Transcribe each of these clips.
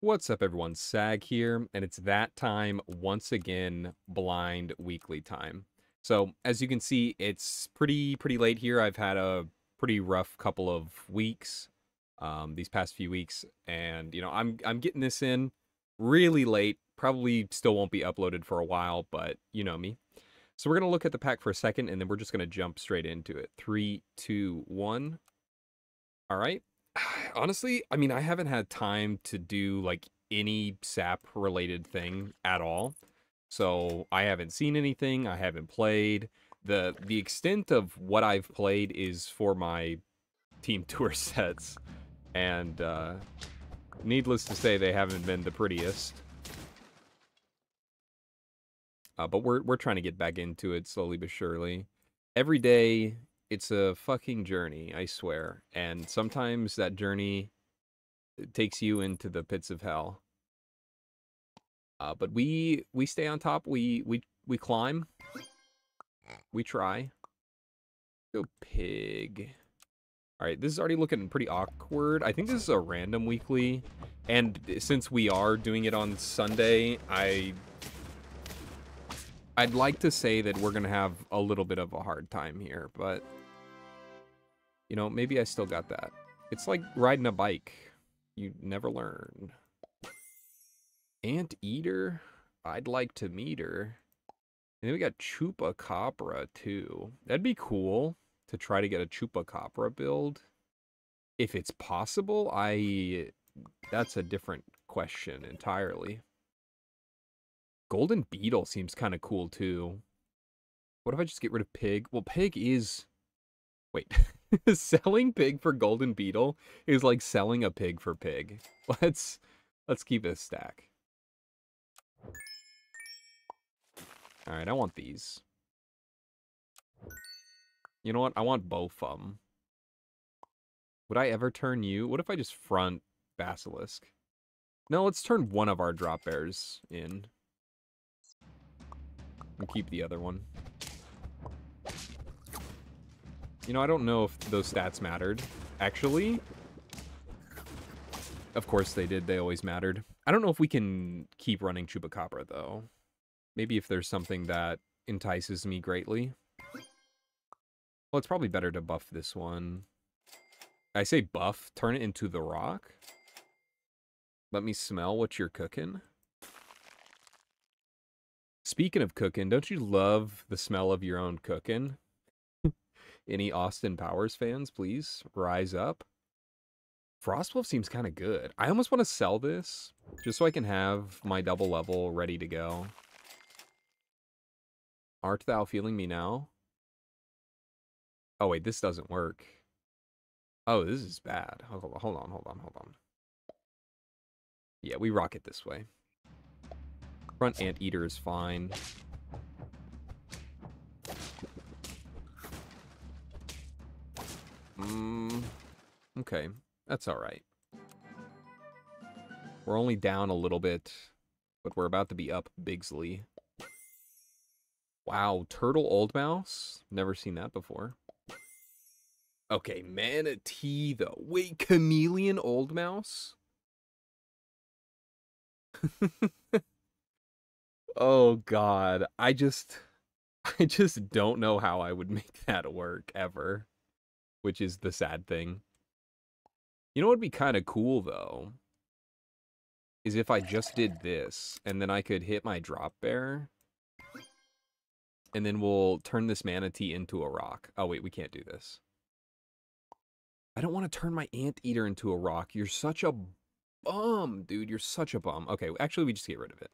What's up, everyone? Sag here, and it's that time once again, blind weekly time. So, as you can see, it's pretty pretty late here. I've had a pretty rough couple of weeks, um, these past few weeks, and you know, I'm I'm getting this in really late. Probably still won't be uploaded for a while, but you know me. So we're gonna look at the pack for a second, and then we're just gonna jump straight into it. Three, two, one. All right honestly, I mean, I haven't had time to do like any sap related thing at all. So I haven't seen anything, I haven't played. The the extent of what I've played is for my team tour sets. And uh needless to say they haven't been the prettiest. Uh, but we're we're trying to get back into it slowly but surely. Every day it's a fucking journey, I swear. And sometimes that journey uh, takes you into the pits of hell. Uh, but we we stay on top. We we we climb. We try. Go pig. All right, this is already looking pretty awkward. I think this is a random weekly, and since we are doing it on Sunday, I I'd like to say that we're gonna have a little bit of a hard time here, but you know, maybe I still got that. It's like riding a bike. You never learn. Anteater? I'd like to meet her. And then we got Chupacabra too. That'd be cool to try to get a Chupacabra build. If it's possible, I... That's a different question entirely. Golden Beetle seems kind of cool too. What if I just get rid of Pig? Well, Pig is... Wait. selling pig for golden beetle is like selling a pig for pig. Let's let's keep a stack. All right, I want these. You know what? I want both of them. Would I ever turn you? What if I just front Basilisk? No, let's turn one of our drop bears in. Keep the other one. You know, I don't know if those stats mattered. Actually, of course they did. They always mattered. I don't know if we can keep running Chupacabra, though. Maybe if there's something that entices me greatly. Well, it's probably better to buff this one. I say buff, turn it into the rock. Let me smell what you're cooking. Speaking of cooking, don't you love the smell of your own cooking? Any Austin Powers fans, please rise up. Frostwolf seems kind of good. I almost want to sell this just so I can have my double level ready to go. Art thou feeling me now? Oh, wait, this doesn't work. Oh, this is bad. Hold on, hold on, hold on. Yeah, we rock it this way. Front Anteater is fine. Mm, okay, that's all right. We're only down a little bit, but we're about to be up Bigsley. Wow, Turtle Old Mouse? Never seen that before. Okay, Manatee, though. Wait, Chameleon Old Mouse? oh, God. I just... I just don't know how I would make that work, ever which is the sad thing. You know what would be kind of cool, though? Is if I just did this, and then I could hit my drop bear. And then we'll turn this manatee into a rock. Oh, wait, we can't do this. I don't want to turn my anteater into a rock. You're such a bum, dude. You're such a bum. Okay, actually, we just get rid of it.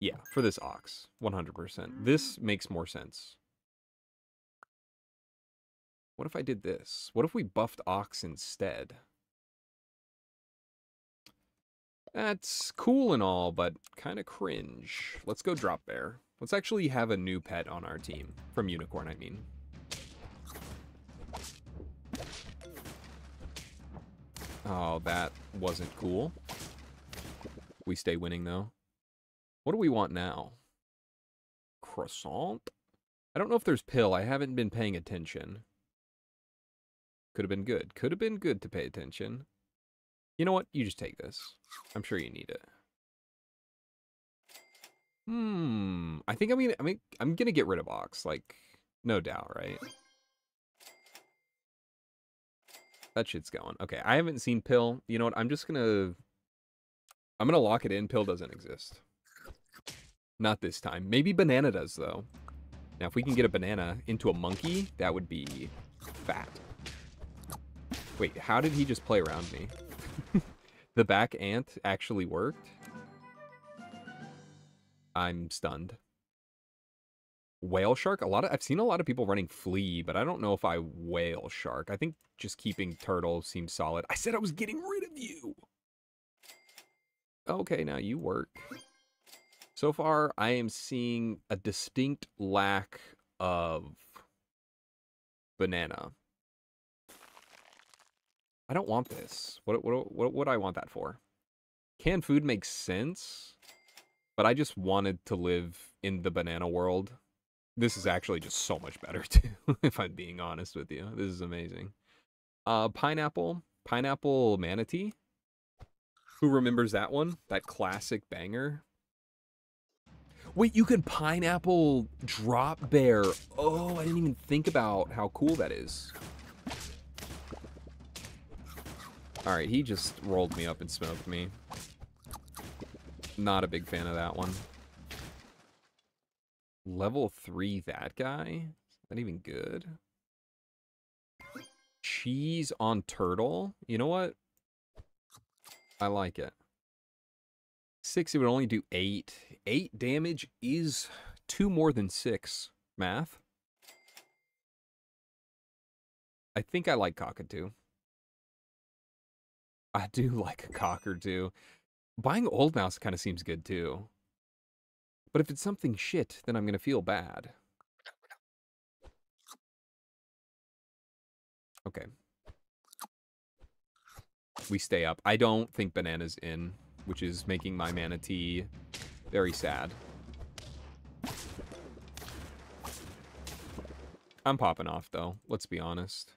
Yeah, for this ox, 100%. This makes more sense. What if I did this? What if we buffed Ox instead? That's cool and all, but kind of cringe. Let's go drop bear. Let's actually have a new pet on our team. From Unicorn, I mean. Oh, that wasn't cool. We stay winning, though. What do we want now? Croissant? I don't know if there's pill. I haven't been paying attention. Could have been good. Could have been good to pay attention. You know what? You just take this. I'm sure you need it. Hmm. I think I'm gonna. I mean, I'm gonna get rid of Ox. Like, no doubt, right? That shit's going. Okay, I haven't seen Pill. You know what? I'm just gonna... I'm gonna lock it in. Pill doesn't exist. Not this time. Maybe Banana does, though. Now, if we can get a banana into a monkey, that would be fat. Wait, how did he just play around me? the back ant actually worked? I'm stunned. Whale shark? A lot of I've seen a lot of people running flea, but I don't know if I whale shark. I think just keeping turtle seems solid. I said I was getting rid of you. Okay, now you work. So far, I am seeing a distinct lack of banana. I don't want this. What what what would I want that for? Canned food makes sense, but I just wanted to live in the banana world. This is actually just so much better too, if I'm being honest with you. This is amazing. Uh, pineapple, pineapple manatee. Who remembers that one? That classic banger. Wait, you can pineapple drop bear. Oh, I didn't even think about how cool that is. All right, he just rolled me up and smoked me. Not a big fan of that one. Level 3 that guy? Is even good? Cheese on turtle? You know what? I like it. Six, it would only do eight. Eight damage is two more than six. Math. I think I like cockatoo. I do like a cockatoo. Buying old mouse kind of seems good too. But if it's something shit, then I'm going to feel bad. Okay. We stay up. I don't think Banana's in, which is making my Manatee very sad. I'm popping off, though. Let's be honest.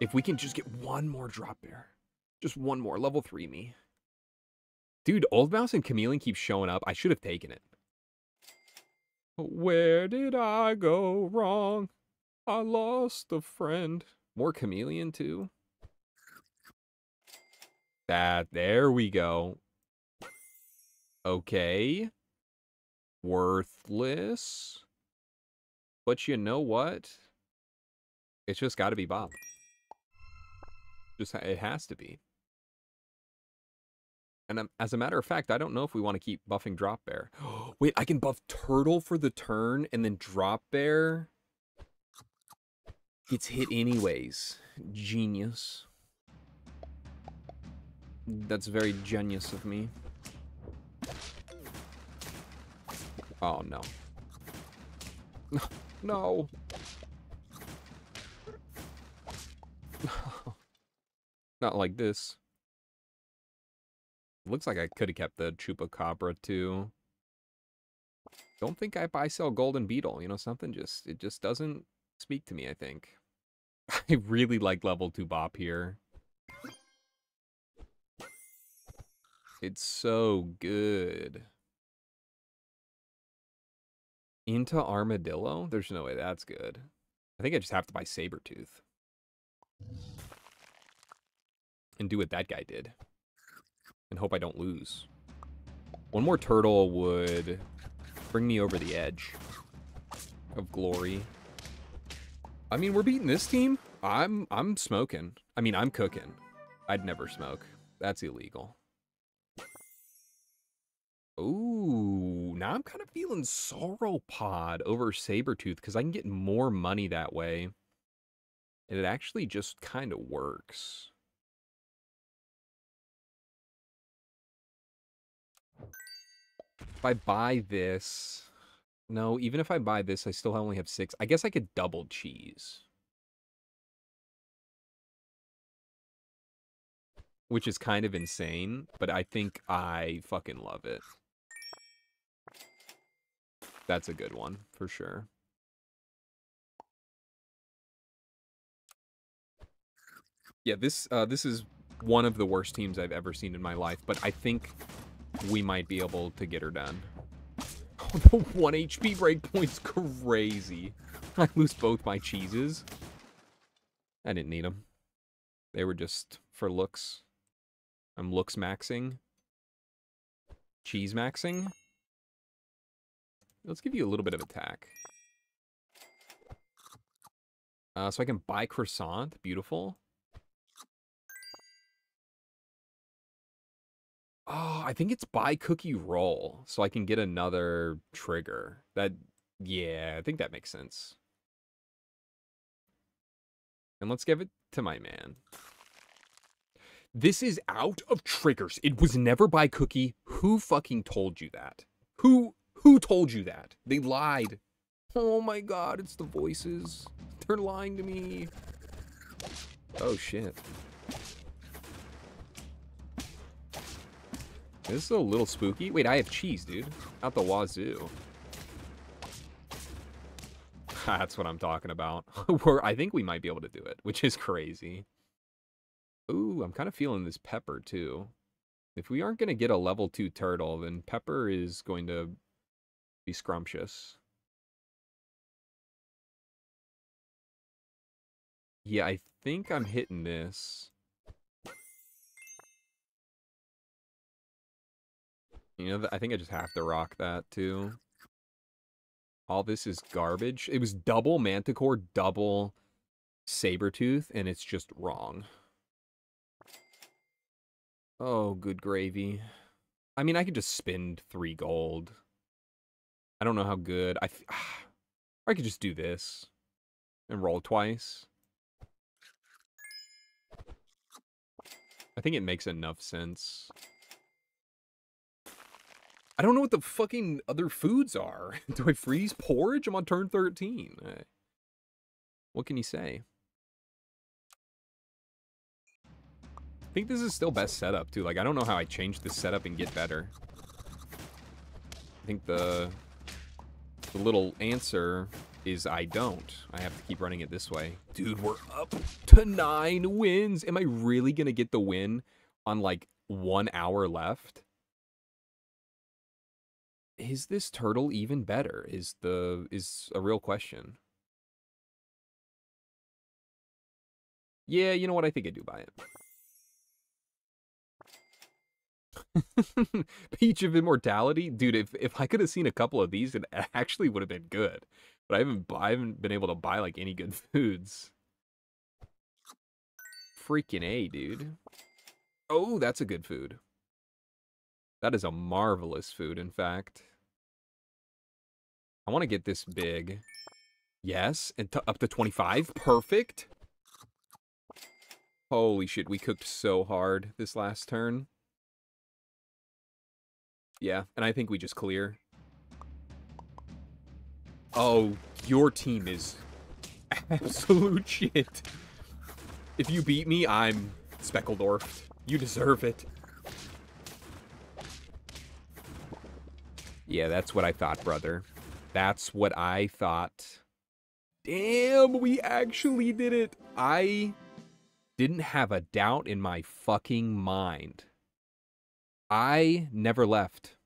If we can just get one more drop bear. Just one more. Level 3 me. Dude, Old Mouse and Chameleon keep showing up. I should have taken it. Where did I go wrong? I lost a friend. More Chameleon, too? That, there we go. Okay. Worthless. But you know what? It's just got to be Bob. Just, it has to be. And um, as a matter of fact, I don't know if we want to keep buffing Drop Bear. Wait, I can buff Turtle for the turn and then Drop Bear gets hit anyways. Genius. That's very genius of me. Oh, no. No. No. Not like this. Looks like I could have kept the Chupacabra too. Don't think I buy sell Golden Beetle. You know, something just, it just doesn't speak to me, I think. I really like level 2 Bop here. It's so good. Into Armadillo? There's no way that's good. I think I just have to buy Sabretooth. And do what that guy did and hope I don't lose. One more turtle would bring me over the edge of glory. I mean, we're beating this team. I'm I'm smoking. I mean, I'm cooking. I'd never smoke. That's illegal. I'm kind of feeling Sauropod over Sabretooth because I can get more money that way. And it actually just kind of works. If I buy this... No, even if I buy this, I still only have six. I guess I could double cheese. Which is kind of insane, but I think I fucking love it. That's a good one, for sure. Yeah, this uh, this is one of the worst teams I've ever seen in my life, but I think we might be able to get her done. Oh, the 1 HP breakpoint's crazy. I lose both my cheeses. I didn't need them. They were just for looks. I'm looks maxing. Cheese maxing. Let's give you a little bit of attack. Uh, so I can buy croissant. Beautiful. Oh, I think it's buy cookie roll. So I can get another trigger. That, yeah, I think that makes sense. And let's give it to my man. This is out of triggers. It was never buy cookie. Who fucking told you that? Who who told you that? They lied. Oh my god, it's the voices. They're lying to me. Oh shit. This is a little spooky. Wait, I have cheese, dude. Out the wazoo. That's what I'm talking about. We're, I think we might be able to do it, which is crazy. Ooh, I'm kind of feeling this pepper, too. If we aren't going to get a level 2 turtle, then pepper is going to be scrumptious. Yeah, I think I'm hitting this. You know, I think I just have to rock that, too. All this is garbage. It was double Manticore, double Sabertooth, and it's just wrong. Oh, good gravy. I mean, I could just spend three gold. I don't know how good. I, I could just do this and roll twice. I think it makes enough sense. I don't know what the fucking other foods are. Do I freeze porridge? I'm on turn 13. What can you say? I think this is still best setup, too. Like, I don't know how I change this setup and get better. I think the, the little answer is I don't. I have to keep running it this way. Dude, we're up to nine wins. Am I really going to get the win on, like, one hour left? Is this turtle even better? Is the is a real question. Yeah, you know what? I think I do buy it. Peach of Immortality, dude. If if I could have seen a couple of these, it actually would have been good. But I haven't I haven't been able to buy like any good foods. Freaking a, dude. Oh, that's a good food. That is a marvelous food, in fact. I want to get this big. Yes, and up to 25. Perfect. Holy shit, we cooked so hard this last turn. Yeah, and I think we just clear. Oh, your team is absolute shit. If you beat me, I'm Speckledorf. You deserve it. Yeah, that's what I thought, brother. That's what I thought. Damn, we actually did it. I didn't have a doubt in my fucking mind. I never left.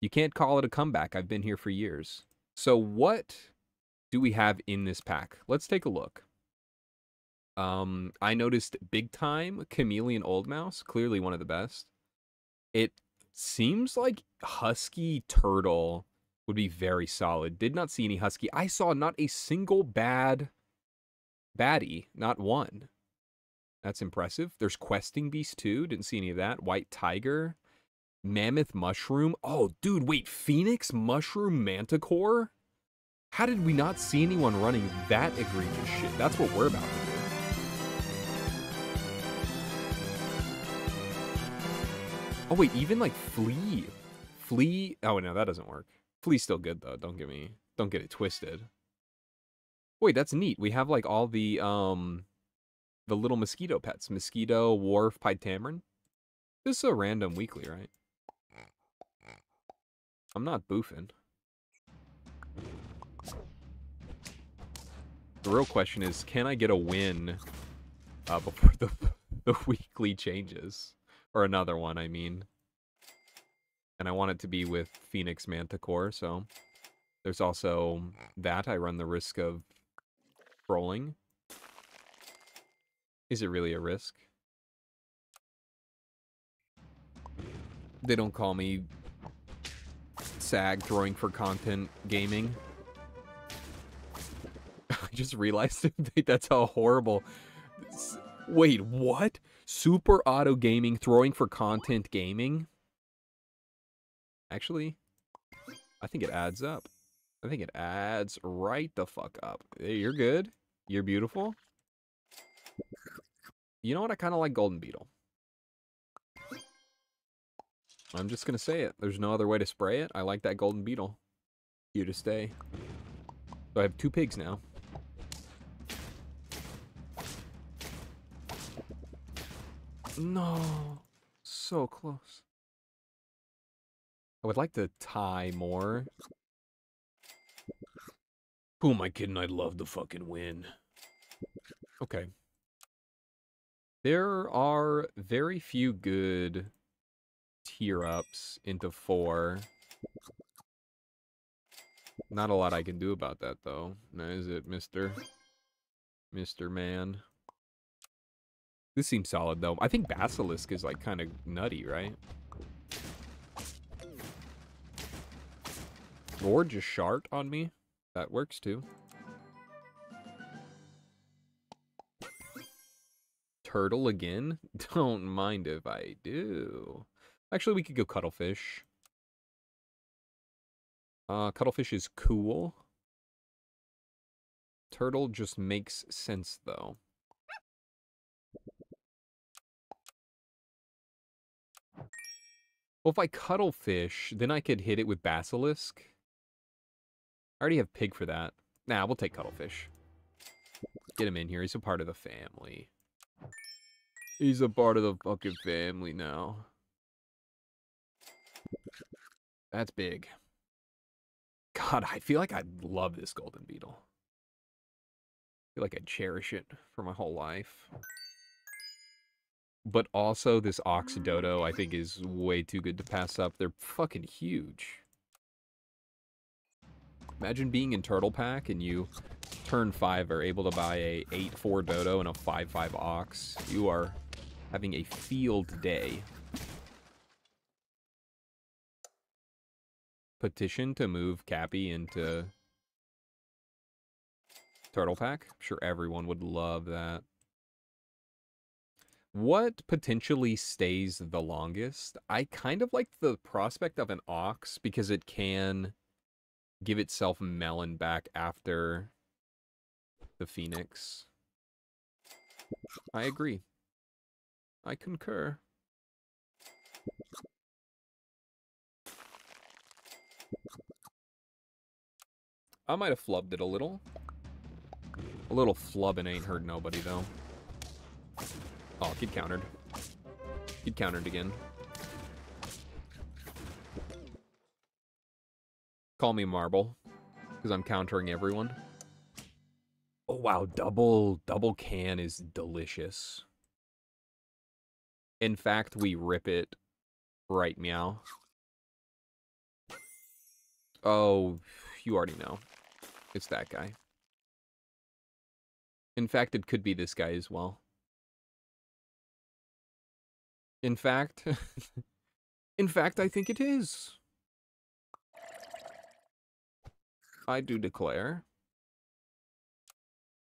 You can't call it a comeback. I've been here for years. So what do we have in this pack? Let's take a look. Um, I noticed Big Time Chameleon Old Mouse, clearly one of the best. It seems like Husky Turtle would be very solid. Did not see any Husky. I saw not a single bad baddie, not one. That's impressive. There's Questing Beast too. Didn't see any of that. White Tiger. Mammoth Mushroom. Oh, dude, wait. Phoenix Mushroom Manticore? How did we not see anyone running that egregious shit? That's what we're about to do. Oh, wait. Even like Flea. Flea. Oh, no, that doesn't work. Flea's still good, though. Don't get me... Don't get it twisted. Wait, that's neat. We have, like, all the, um the little mosquito pets. Mosquito, Wharf, Pytamarin. This is a random weekly, right? I'm not boofing. The real question is, can I get a win uh, before the the weekly changes. Or another one, I mean. And I want it to be with Phoenix Manticore, so there's also that. I run the risk of trolling. Is it really a risk? They don't call me SAG throwing for content gaming. I just realized that's how horrible. Wait, what? Super auto gaming throwing for content gaming? Actually, I think it adds up. I think it adds right the fuck up. You're good. You're beautiful. You know what? I kind of like Golden Beetle. I'm just to say it. There's no other way to spray it. I like that Golden Beetle. You to stay. So I have two pigs now. No. So close. I would like to tie more. Who am I kidding? I'd love to fucking win. Okay. There are very few good tier ups into four. Not a lot I can do about that, though. Is it, Mr. Mr. Man? This seems solid, though. I think Basilisk is, like, kind of nutty, right? Or just Shart on me. That works, too. Turtle again? Don't mind if I do. Actually, we could go Cuttlefish. Uh, Cuttlefish is cool. Turtle just makes sense, though. Well, if I Cuttlefish, then I could hit it with Basilisk. I already have Pig for that. Nah, we'll take Cuttlefish. Get him in here. He's a part of the family. He's a part of the fucking family now. That's big. God, I feel like I love this golden beetle. I feel like I'd cherish it for my whole life. But also, this Oxydodo, I think, is way too good to pass up. They're fucking huge. Imagine being in Turtle Pack and you turn 5 are able to buy a 8-4 Dodo and a 5-5 Ox. You are having a field day. Petition to move Cappy into Turtle Pack. I'm sure everyone would love that. What potentially stays the longest? I kind of like the prospect of an Ox because it can give itself Melon back after the Phoenix. I agree. I concur. I might have flubbed it a little. A little flubbing ain't hurt nobody, though. Oh, kid countered. Kid countered again. Call me Marble, because I'm countering everyone. Oh, wow, double, double can is delicious. In fact, we rip it right meow. Oh, you already know. It's that guy. In fact, it could be this guy as well. In fact, in fact, I think it is. I do declare.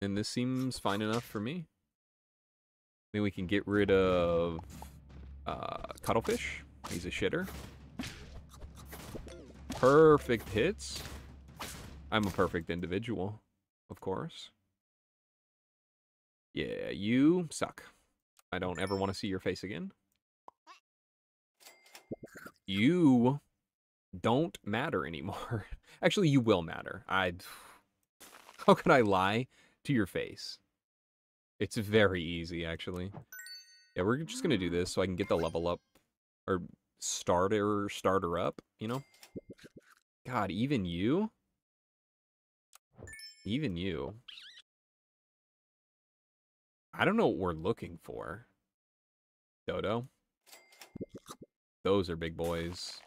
And this seems fine enough for me. Then we can get rid of uh, Cuttlefish. He's a shitter. Perfect hits. I'm a perfect individual, of course. Yeah, you suck. I don't ever want to see your face again. You don't matter anymore. Actually, you will matter. I. How could I lie to your face? It's very easy, actually. Yeah, we're just gonna do this so I can get the level up, or starter starter up. You know. God, even you. Even you. I don't know what we're looking for. Dodo. Those are big boys.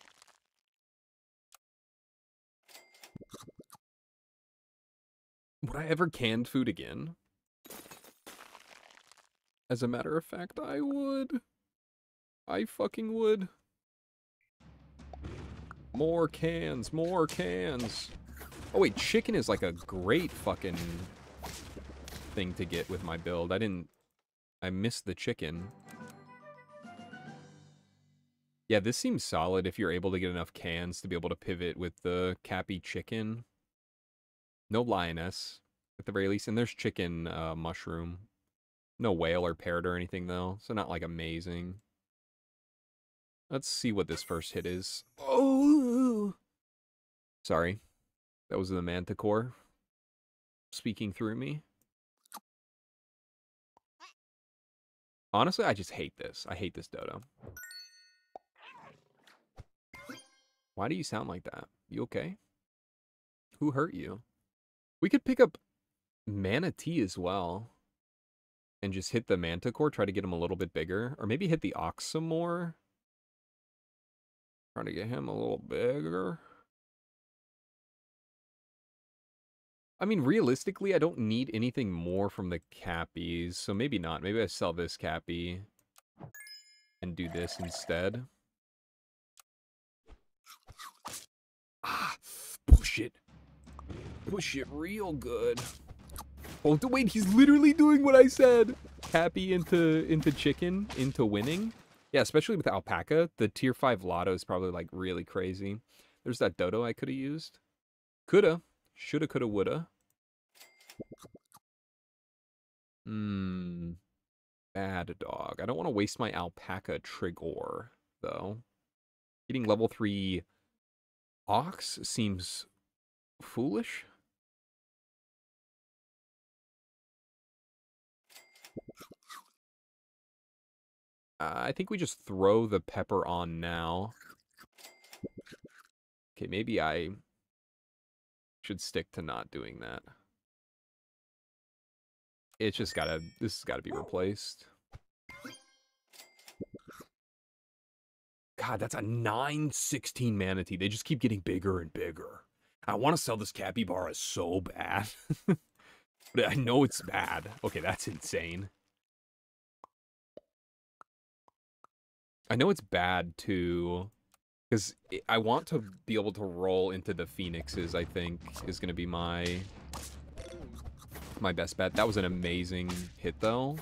Would I ever can food again? As a matter of fact, I would. I fucking would. More cans, more cans. Oh wait, chicken is like a great fucking thing to get with my build. I didn't... I missed the chicken. Yeah, this seems solid if you're able to get enough cans to be able to pivot with the Cappy chicken. No lioness, at the very least. And there's chicken uh, mushroom. No whale or parrot or anything, though. So not, like, amazing. Let's see what this first hit is. Oh! Sorry. That was the manticore speaking through me. Honestly, I just hate this. I hate this dodo. Why do you sound like that? You okay? Who hurt you? We could pick up Manatee as well. And just hit the Manticore, try to get him a little bit bigger. Or maybe hit the Ox some more. Trying to get him a little bigger. I mean, realistically, I don't need anything more from the Cappies, so maybe not. Maybe I sell this Cappy and do this instead. Ah, push it. Push it real good. Oh, wait, he's literally doing what I said. Cappy into, into chicken, into winning. Yeah, especially with Alpaca. The tier 5 Lotto is probably, like, really crazy. There's that Dodo I could have used. Coulda. Shoulda, coulda, woulda. Hmm. Bad dog. I don't want to waste my alpaca trigger, though. Getting level 3 ox seems foolish. Uh, I think we just throw the pepper on now. Okay, maybe I should stick to not doing that. It's just gotta, this has gotta be replaced. God, that's a 916 manatee. They just keep getting bigger and bigger. I want to sell this capybara so bad. but I know it's bad. Okay, that's insane. I know it's bad too because I want to be able to roll into the phoenixes, I think, is going to be my my best bet. That was an amazing hit, though.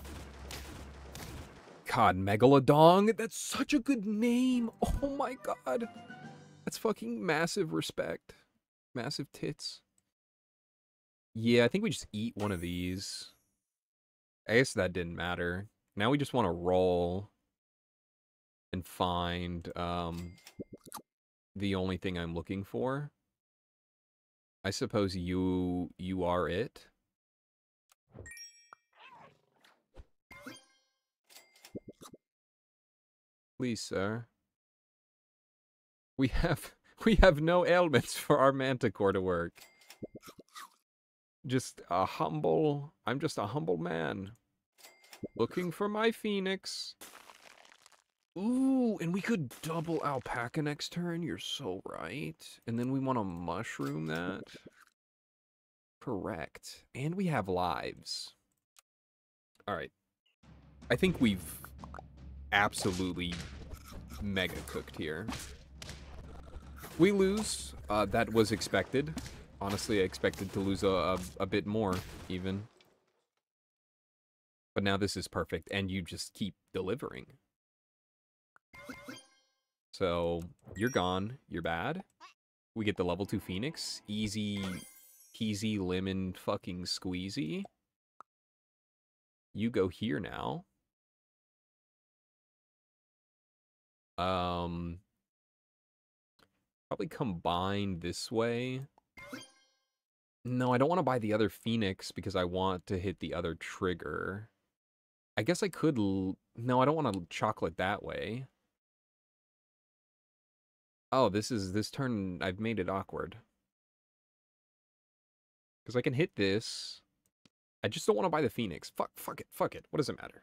God, Megalodon, that's such a good name. Oh my god. That's fucking massive respect. Massive tits. Yeah, I think we just eat one of these. I guess that didn't matter. Now we just want to roll and find um, the only thing I'm looking for. I suppose you you are it. Please, sir. We have we have no ailments for our manticore to work. Just a humble I'm just a humble man. Looking for my phoenix. Ooh, and we could double alpaca next turn. You're so right. And then we want to mushroom that. Correct. And we have lives. All right. I think we've absolutely mega cooked here. We lose. Uh, that was expected. Honestly, I expected to lose a, a, a bit more, even. But now this is perfect, and you just keep delivering. So you're gone. You're bad. We get the level 2 Phoenix. Easy peasy lemon fucking squeezy. You go here now. Um, probably combine this way. No, I don't want to buy the other Phoenix because I want to hit the other trigger. I guess I could... no, I don't want to chocolate that way. Oh, this is this turn. I've made it awkward. Because I can hit this. I just don't want to buy the Phoenix. Fuck, fuck it, fuck it. What does it matter?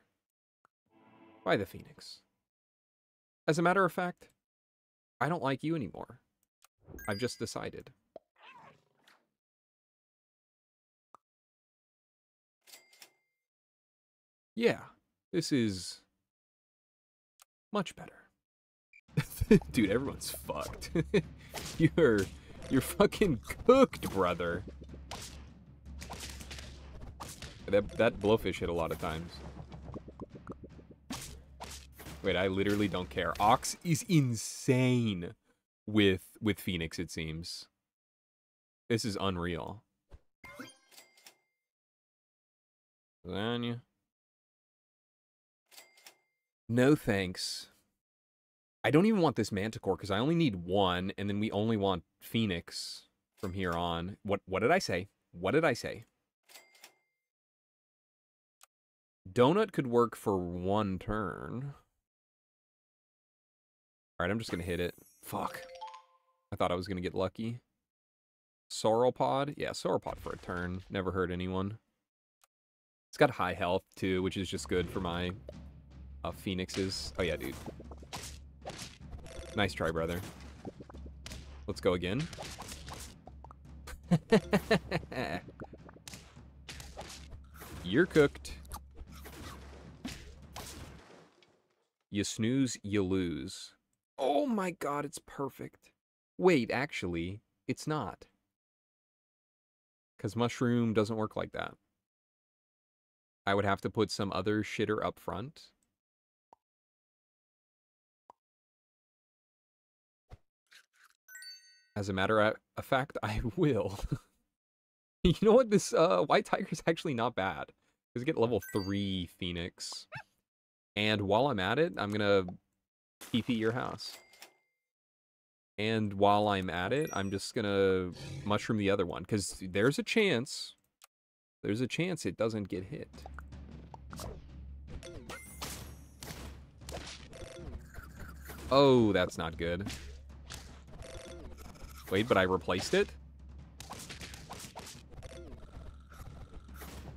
Buy the Phoenix. As a matter of fact, I don't like you anymore. I've just decided. Yeah, this is much better. Dude, everyone's fucked. you're you're fucking cooked, brother. That that blowfish hit a lot of times. Wait, I literally don't care. Ox is insane with with Phoenix, it seems. This is unreal. Lasagna. No thanks. I don't even want this Manticore because I only need one, and then we only want Phoenix from here on. What what did I say? What did I say? Donut could work for one turn. Alright, I'm just gonna hit it. Fuck. I thought I was gonna get lucky. Sauropod? Yeah, Sauropod for a turn. Never hurt anyone. It's got high health, too, which is just good for my uh, phoenixes. Oh, yeah, dude. Nice try, brother. Let's go again. You're cooked. You snooze, you lose. Oh my god, it's perfect. Wait, actually, it's not. Because mushroom doesn't work like that. I would have to put some other shitter up front. As a matter of fact, I will. you know what? This uh, White Tiger is actually not bad. Because get level 3 Phoenix. And while I'm at it, I'm going to TP your house. And while I'm at it, I'm just going to mushroom the other one. Because there's a chance. There's a chance it doesn't get hit. Oh, that's not good. Wait, but I replaced it?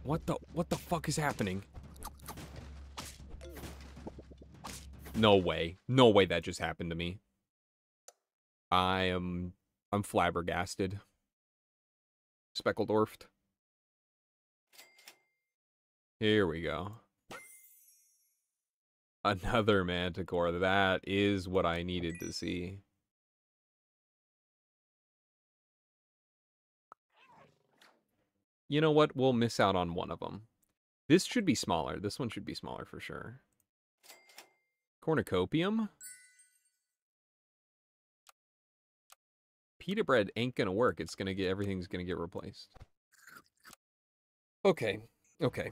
What the what the fuck is happening? No way. No way that just happened to me. I am I'm flabbergasted. Speckledorfed. Here we go. Another Manticore. That is what I needed to see. You know what? We'll miss out on one of them. This should be smaller. This one should be smaller for sure. Cornucopium? Pita bread ain't gonna work. It's gonna get, everything's gonna get replaced. Okay, okay.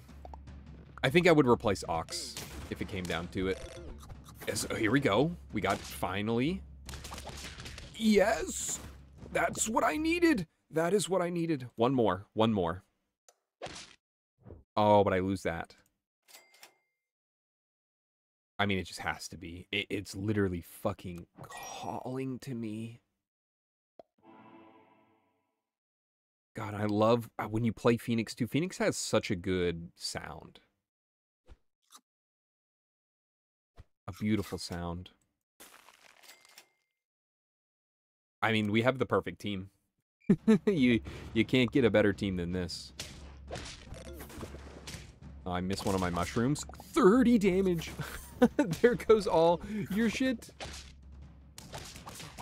I think I would replace Ox if it came down to it. Yes, oh, here we go. We got finally. Yes! That's what I needed! That is what I needed. One more. One more. Oh, but I lose that. I mean, it just has to be. It, it's literally fucking calling to me. God, I love uh, when you play Phoenix too. Phoenix has such a good sound. A beautiful sound. I mean, we have the perfect team. you you can't get a better team than this. Oh, I missed one of my mushrooms. 30 damage. there goes all your shit.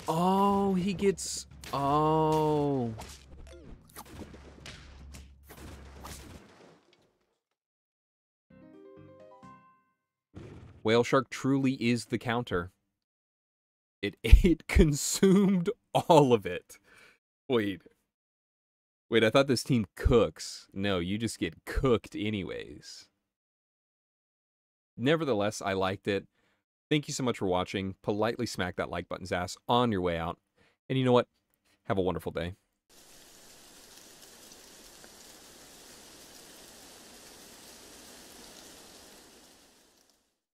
Oh, he gets... Oh. Whale Shark truly is the counter. It, it consumed all of it. Wait. Wait, I thought this team cooks. No, you just get cooked anyways. Nevertheless, I liked it. Thank you so much for watching. Politely smack that like button's ass on your way out. And you know what? Have a wonderful day.